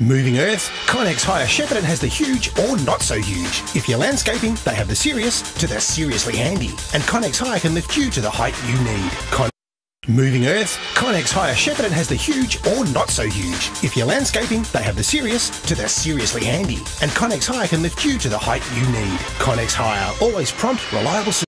Moving Earth, ConX Hire Shepparton has the huge or not so huge. If you're landscaping, they have the serious to the seriously handy. And ConX Hire can lift you to the height you need. Con- Moving Earth, ConX Hire Shepparton has the huge or not so huge. If you're landscaping, they have the serious to the seriously handy. And ConX Hire can lift you to the height you need. ConX Hire, always prompt, reliable